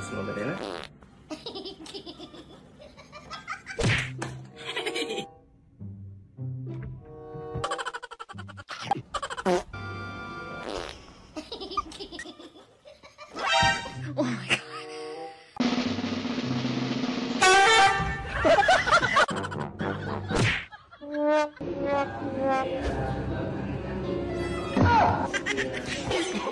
ですのでね。oh my god. oh!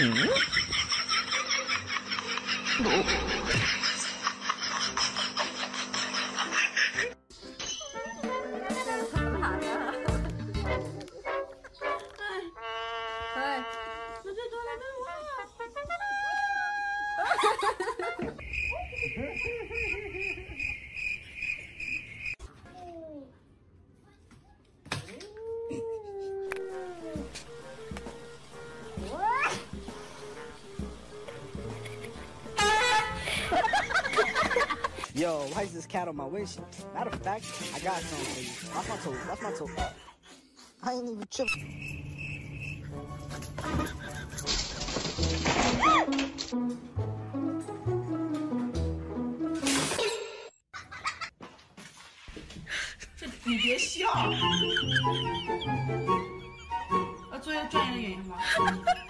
Hum? Yo, why is this cat on my windshield? Matter of fact, I got something for you. Watch my toe. Watch my toe. I ain't even tripping. 不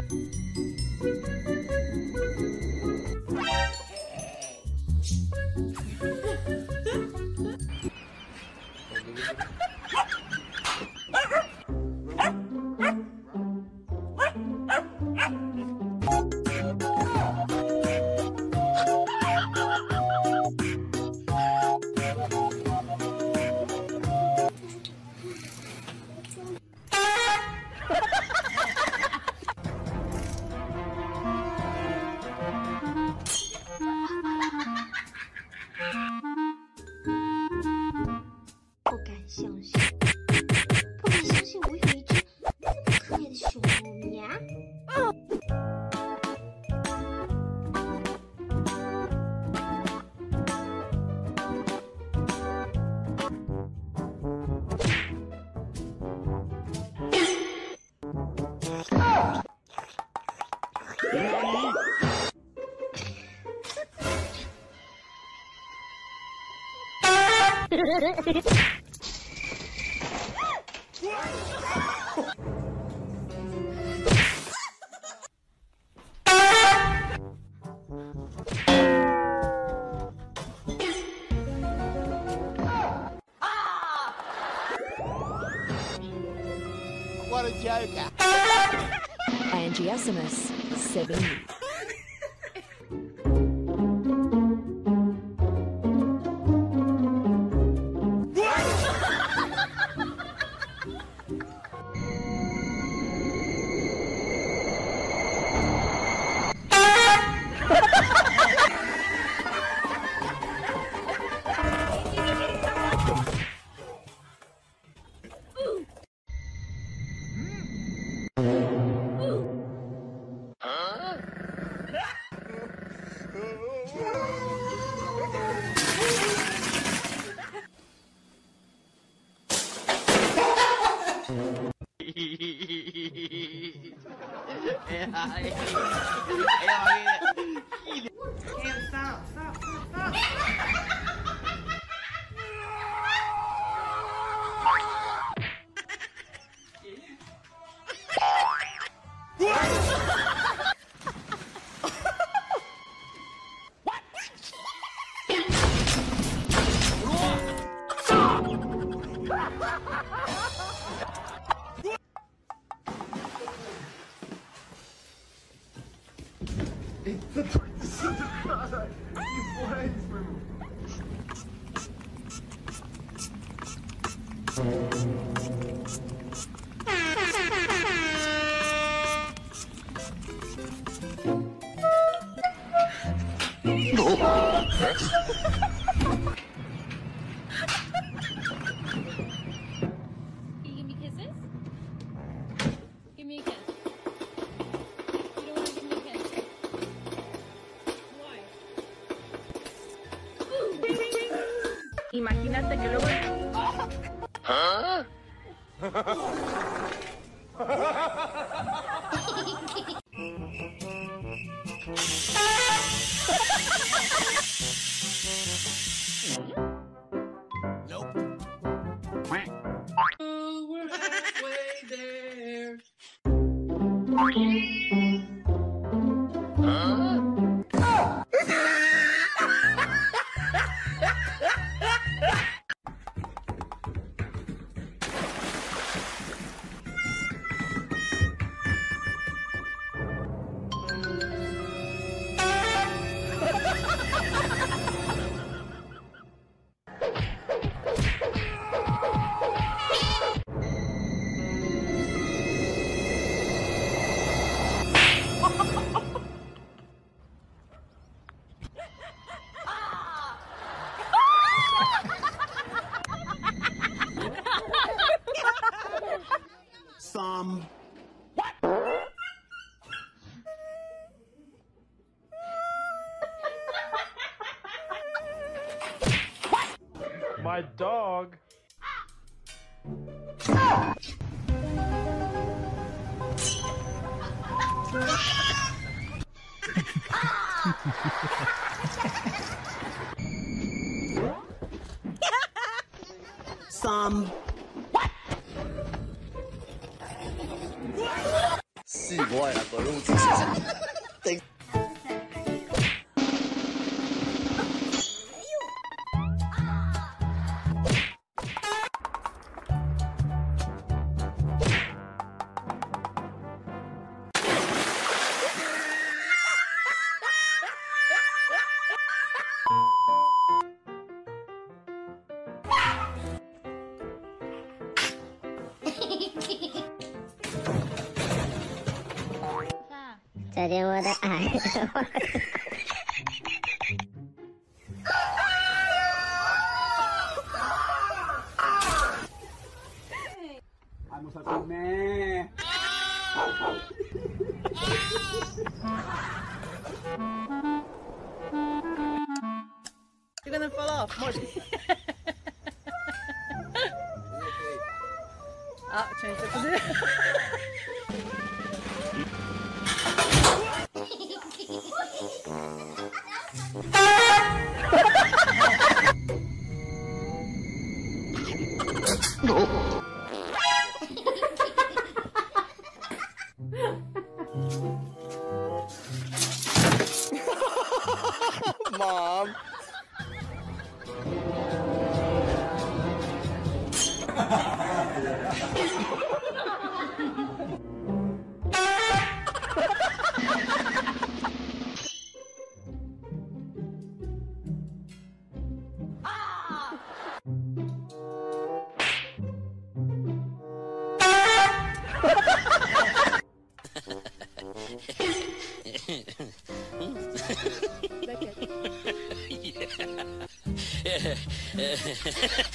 ！What a joker. Angie SMS Ayaw, ayaw. Imagínate que luego... Huh? My dog. 再见，我的爱。You're gonna fall off. あ、ちょいちょっとね。ハハハハ!